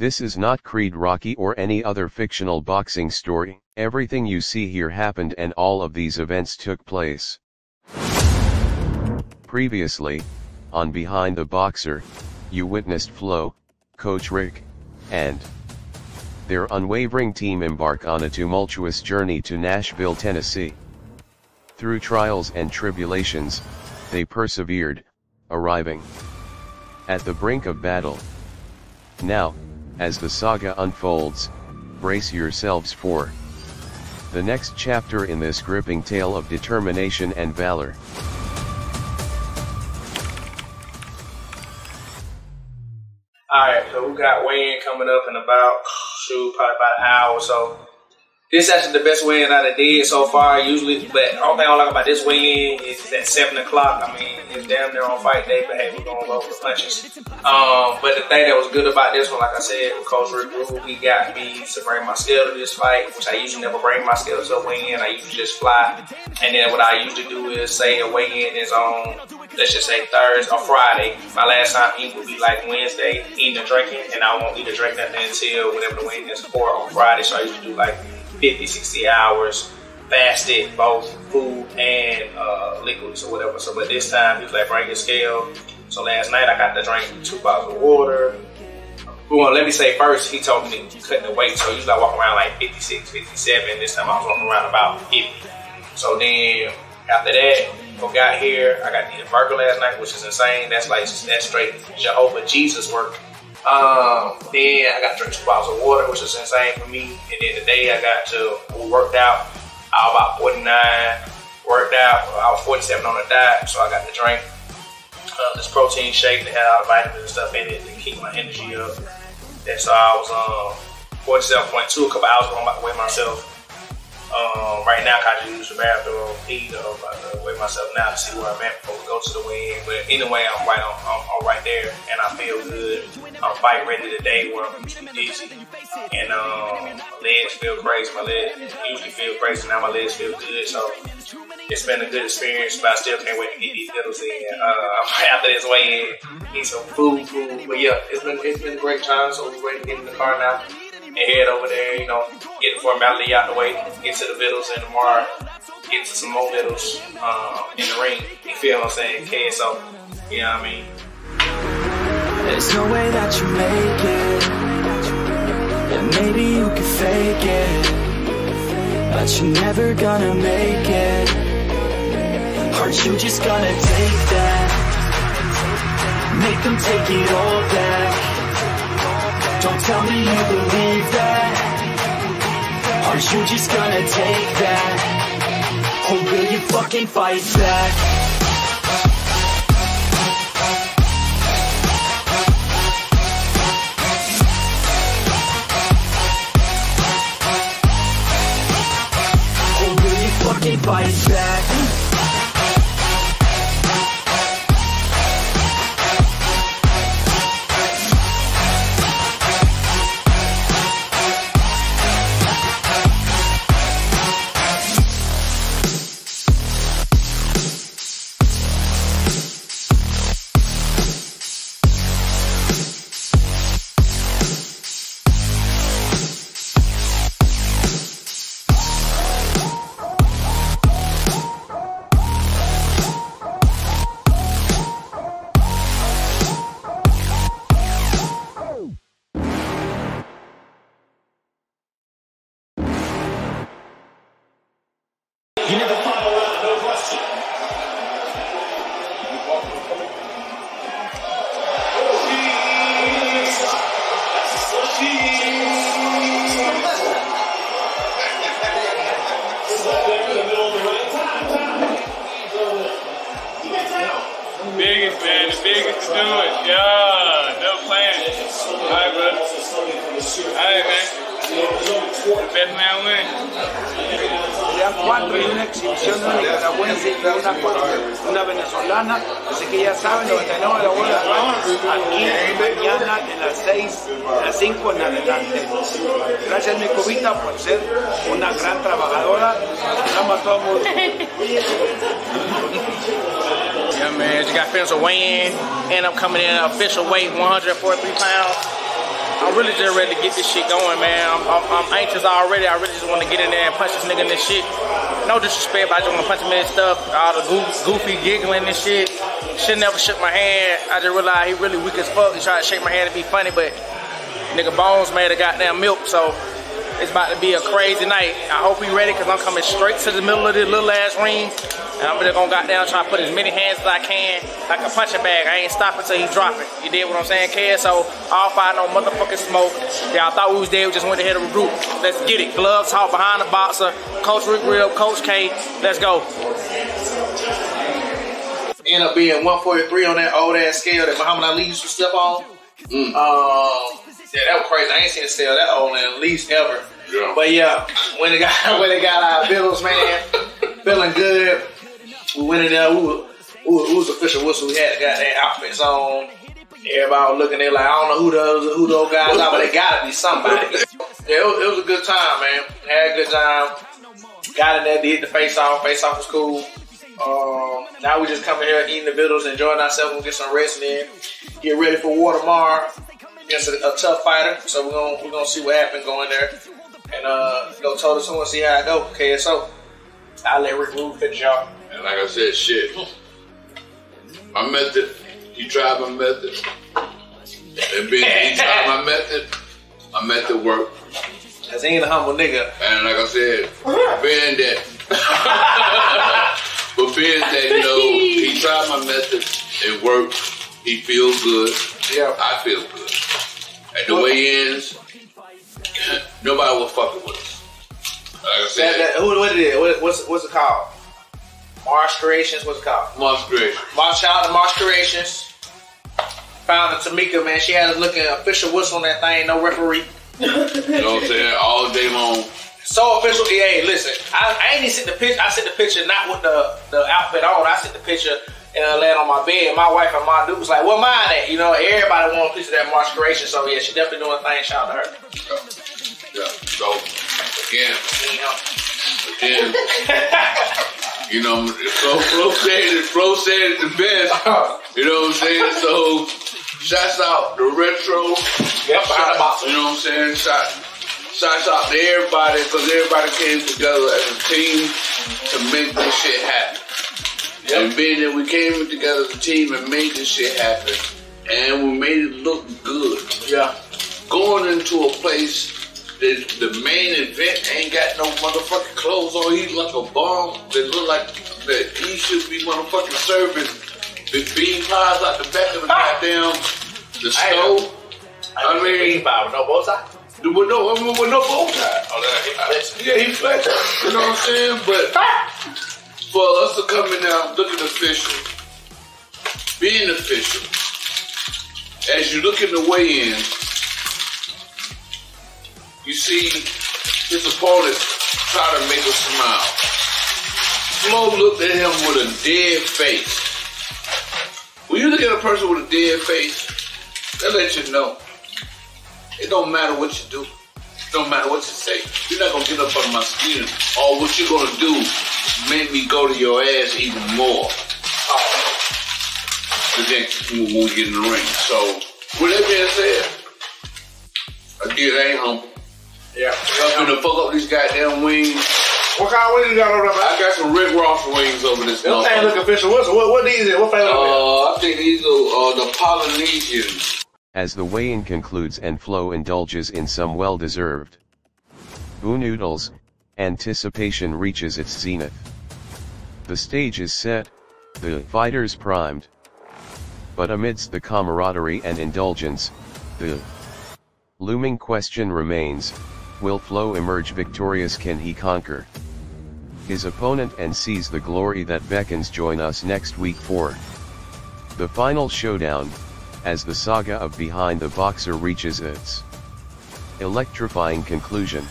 This is not Creed Rocky or any other fictional boxing story. Everything you see here happened and all of these events took place. Previously, on Behind the Boxer, you witnessed Flo, Coach Rick, and their unwavering team embark on a tumultuous journey to Nashville, Tennessee. Through trials and tribulations, they persevered, arriving at the brink of battle. Now, as the saga unfolds, brace yourselves for the next chapter in this gripping tale of determination and valor. Alright, so we got weigh-in coming up in about, shoot, probably about an hour or so. This is actually the best weigh-in I did so far. Usually, but the only thing I like about this weigh-in is at seven o'clock. I mean, it's damn near on fight day, but hey, we're gonna roll the punches. Um, but the thing that was good about this one, like I said, Coach Rick Rule, he got me to bring my scale to this fight, which I usually never bring my scale to a weigh-in. I usually just fly. And then what I usually do is say a weigh-in is on, let's just say Thursday or Friday. My last time eating would be like Wednesday, eating and drinking, and I won't eat or drink nothing until whatever the weigh-in is for on Friday. So I usually do like 50, 60 hours, fasted, both food and uh, liquids or whatever. So, but this time he was like, bring your scale. So last night I got to drink two bottles of water. Well, let me say first, he told me cut the weight. So usually I walk around like 56, 57. This time I was walking around about 50. So then after that, I got here, I got a burger last night, which is insane. That's like, that's straight Jehovah Jesus work. Um, then I got to drink two bottles of water, which is insane for me. And then today I got to worked out. I was about 49, worked out. I was 47 on the diet, so I got to drink uh, this protein shake that had all the vitamins and stuff in it to keep my energy up. And so I was um 47.2 a couple hours ago. I'm myself. Um, right now, I just use the bathroom, uh, to weigh myself now to see where I'm at before we go to the win. But anyway, I'm right on, I'm, I'm right there, and I feel good. I'm fight ready today where I'm too dizzy, and um, my legs feel crazy. My legs usually feel crazy now. My legs feel good, so it's been a good experience. But I still can't wait to get these vittles in. Uh, after this weigh in, eat some food, food. But yeah, it's been it's been a great time. So we're ready to get in the car now and head over there, you know, get the formality out the way, get to the vittles and tomorrow, get to some more vittles um, in the ring. You feel what I'm saying? Okay, so, you know what I mean? There's no way that you make it And maybe you can fake it But you're never gonna make it Aren't you just gonna take that Make them take it all back don't tell me you believe that Aren't you just gonna take that? Or will you fucking fight back? Or will you fucking fight back? Yeah, no plan. All right, bro. All right, man. The best man win. Cuatro y una exhibición nicaragüense y una, una venezolana. Así que ya saben lo que tenemos de la World aquí mañana de las 6 a las 5 en adelante. Gracias mi cubita por ser una gran trabajadora. Amo a todo el mundo. Yeah, man. Just got finished a weigh-in. End coming in official weight, 143 pounds. I'm really just ready to get this shit going, man. I'm, I'm, I'm anxious already. I really just want to get in there and punch this nigga in this shit. No disrespect, but I just want to punch him in stuff. All the goofy giggling and shit. Should never shook my hand. I just realized he really weak as fuck. He tried to shake my hand to be funny, but nigga Bones made a goddamn milk, so it's about to be a crazy night. I hope he ready, because I'm coming straight to the middle of this little ass ring. And I'm really gonna go goddamn try to put as many hands as I can, like a punching bag. I ain't stopping till he drop it. You did what I'm saying, kid? So, all five no motherfucking smoke. Y'all thought we was dead, we just went ahead of a group. Let's get it. Gloves talk behind the boxer. Coach Rick Real, Coach K. Let's go. End up being 143 on that old ass scale that Muhammad Ali used to step on. Mm. Um, yeah, that was crazy. I ain't seen a scale that old in at least ever. Yeah. But yeah, when it got when it got our bills, man, feeling good. We went in there. We were, we we was official whistle. We had got their outfits on. Everybody was looking there like I don't know who those who those guys are, but they gotta be somebody. Yeah, it was, it was a good time, man. Had a good time. Got in there, did the face off. Face off was cool. Um, now we just coming here eating the vittles, enjoying ourselves. We'll get some rest in. Get ready for war tomorrow against a, a, tough fighter. So we're gonna we're gonna see what happens going there and uh, go toe to toe and see how I go. KSO. I'll let Rick Rude finish y'all. And like I said, shit. My method, he tried my method. And being he tried my method, my method worked. Cause he ain't a humble nigga. And like I said, being that, but being that, you know, he tried my method, it worked. He feels good. Yeah. I feel good. And the weigh-ins, nobody was fucking with us. Like I said, that, that, who, what it is? What, what's what's it called? Marsh Creations. What's it called? Marsh shout out to Marsh Creations. Found Tamika, man. She had us looking official whistle on that thing. No referee. you know what I'm saying? All day long. So official. Hey, listen. I, I ain't even sent the picture. I sent the picture not with the the outfit on. I sent the picture and I laying on my bed. My wife and my dude was like, "Where mine at?" You know, everybody want a piece of that Marsh Creation. So yeah, she definitely doing a thing. Shout out to her. Yeah. Yeah. So again, again, you know, Flo, Flo said it. Flo said it the best. You know what I'm saying? So shouts out the retro. Yep. Shout, you know what I'm saying? Shout, shouts out to everybody because everybody came together as a team to make this shit happen. Yep. And being that we came together as a team and made this shit happen, and we made it look good. Yeah. Going into a place the, the main event ain't got no motherfucking clothes on. He's like a bum that look like that he should be motherfucking serving the bean pies out the back of the goddamn the stove. I, I mean, bean pie with no bow tie. With no, I mean, with no bow tie. Oh, yeah, he flat. You know what I'm saying? But for us to come in now looking official, being official, as you look in the weigh-in, you see his opponent try to make a smile. Flo looked at him with a dead face. When you look at a person with a dead face, that lets you know it don't matter what you do. It don't matter what you say. You're not gonna get up under my skin. Or what you're gonna do make me go to your ass even more. The next when we get in the ring. So, with that being said, I ain't humble. Yeah. I'm gonna fuck up these goddamn wings. What kind of wings you got over there? I got some Rick Ross wings over this. Them things look official. What's, what, what these is? What flavor? Uh, I think these are uh, the Polynesians. As the weigh-in concludes and Flo indulges in some well-deserved boo noodles, anticipation reaches its zenith. The stage is set, the fighters primed. But amidst the camaraderie and indulgence, the looming question remains, Will Flo emerge victorious can he conquer his opponent and seize the glory that beckons join us next week for the final showdown, as the saga of Behind the Boxer reaches its electrifying conclusion.